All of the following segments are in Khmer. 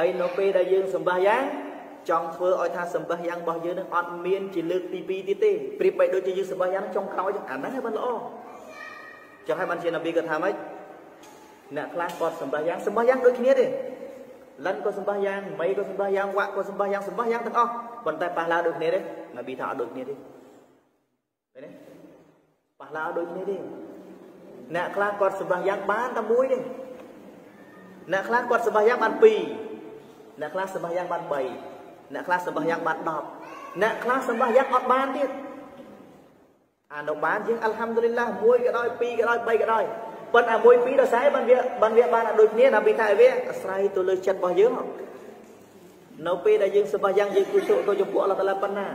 ហើយនៅពេលដែលយើងសម្បះយ៉ាងចង់ធ្វើឲ្យថាសម្បះយ៉ាងរបស់យើងនឹងអត់មានជាលើកទី2ទៀតទេប្រៀបបីដូចជាយើងសម្បះយ៉ាងចុងក្រោយអាហ្នឹងឯងបានល្អចឹងហើយបានជានប៊ីក៏ថាម៉េចអ្នកខ្លះគាត់សម្បះយ៉ាងសម្បះយ៉ាងដូចគ្នាទេលិនក៏សម្បះយ៉ាងមីក៏សម្បះយ៉ាងវាក់ក៏សម្បះយ៉ាងសម្បះយ៉ាងទាំងអស់ប៉ុន្តែប៉ះឡាដូចគ្នាទេនប៊ីថាអត់ដូចគ្នាទេឃើញទេប៉ះឡាដូចគ្នាទេអ្នកខ្លះគាត់សម្បះយ៉ាងបានតែមួយទេអ្នកខ្លះគាត់សម្បះយ៉ាងបាន2 អ្នកខ្លះសម្បះយ៉ាងបាន3អ្នកខ្លះសម្បះយ៉ាងបាន10អ្នកខ្លះសម្បះយ៉ាងអត់បានទៀតអានោះបានយើងអល់ហាំឌុលីឡាមួយក៏ដោយពីរក៏ដោយបីក៏ដោយប៉ុន្តែមួយពីរដល់ស្អីបានវាបានវាបានដូចគ្នាណាពីថាវាអាស្រ័យទៅលើចិត្តរបស់យើងនៅពេលដែលយើងសម្បះយ៉ាងយើងគូជក់ទៅចំពោះអល់ឡោះតាឡាប៉ុណ្ណា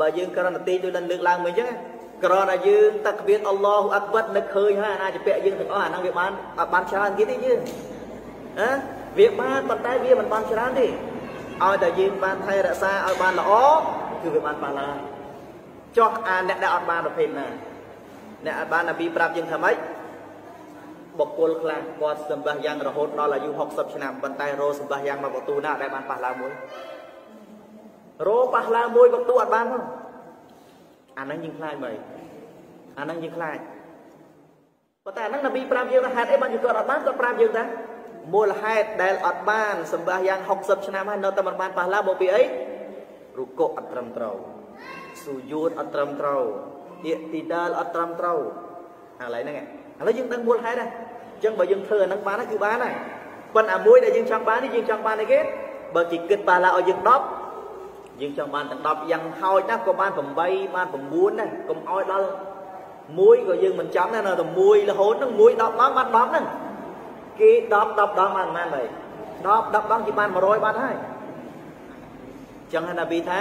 បើយើងក្រណទីដូចលើកឡើងមិញអញ្ចឹងក្រណតែយើងតាក់វៀតអល់ឡោះអាក់បាត់នឹកឃើញហើយអាណាជាពាក់យើងទាំងអស់អាហ្នឹងវាបានបានច្រើនទៀតទេយើងណា វាបានប៉ុន្តែវាមិនបានច្រើនទេឲ្យតែយើងបានថែរក្សាឲ្យបានល្អគឺវាបានបានឡើយចោះអាអ្នកដែលអត់បានប្រភេទណាអ្នកអត់បាននប៊ីប្រាប់យើងថាម៉េចបុគ្គលខ្លះគាត់សម្បះយ៉ាងរហូតដល់អាយុ60ឆ្នាំប៉ុន្តែរោសម្បះយ៉ាងមកបន្ទូណាដែលបានប៉ះឡើងមួយរោប៉ះឡើងមួយបន្ទូអត់បានផងអាហ្នឹងយើងខ្លាចមើលអាហ្នឹងយើងខ្លាចប៉ុន្តែអាហ្នឹងនប៊ីប្រាប់យើងថាហេតុអីបានយើងគាត់អត់បានគាត់ប្រាប់យើងថា មូលហេតុដែលអត់បានសម្បះយ៉ាង60ឆ្នាំហើយនៅតែមិនបានប៉ះឡើងមកពីអីរុកអត់ត្រឹមត្រូវស៊ូយូតអត់ត្រឹមត្រូវអ៊ីទីដាលអត់ត្រឹមត្រូវឥឡូវហ្នឹងឥឡូវយើងដឹងមូលហេតុហើយអញ្ចឹងបើយើងធ្វើអាហ្នឹងបានគឺបានហើយប៉ុន្តែមួយដែលយើងចង់បាននេះយើងចង់បានអីគេបើគេគិតប៉ះឡើងឲ្យយើង10យើងចង់បានទាំង10យ៉ាងហោចណាស់ក៏បាន8បាន9ដែរកុំឲ្យដល់មួយក៏យើងមិនចាំដែរនៅតែមួយរហូតហ្នឹង1 10ដងបាន10ហ្នឹង គេ10 10ដងបានប៉ុន្មានហើយ10 10ដងគេបាន100បាត់ហើយចឹងណាប៊ីថា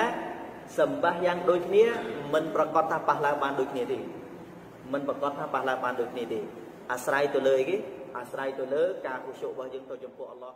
សម្បះយ៉ាងដូចគ្នាមិនប្រកាសថាប៉ះឡើងបានដូចគ្នាទេមិនប្រកាសថាប៉ះឡើងបានដូចគ្នាទេអាស្រ័យទៅលើអីគេអាស្រ័យទៅលើការគូសុរបស់យើងទៅចំពោះអល់ឡោះ